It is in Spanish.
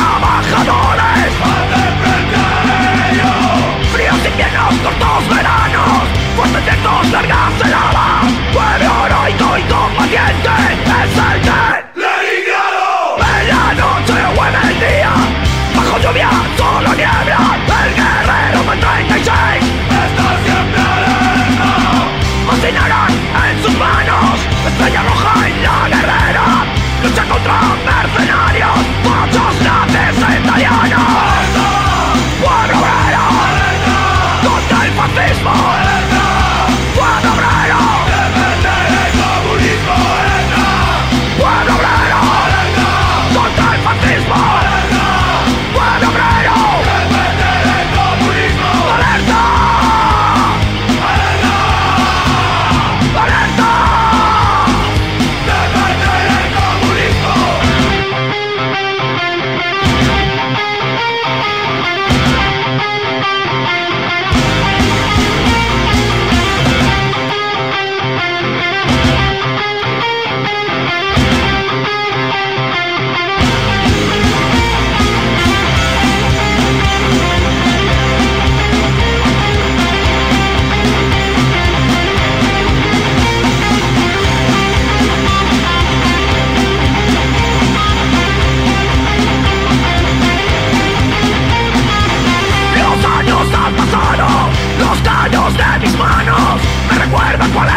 trabajadores Fríos inviernos, cortos veranos Fuertes vientos, largas heladas. Pueblo heroico y combatiente Es el de Leningrado En la noche o en el día Bajo lluvia, solo niebla. El guerrero del 36 Está siempre alerta. Macinarán en sus manos Estrella roja y la guerrera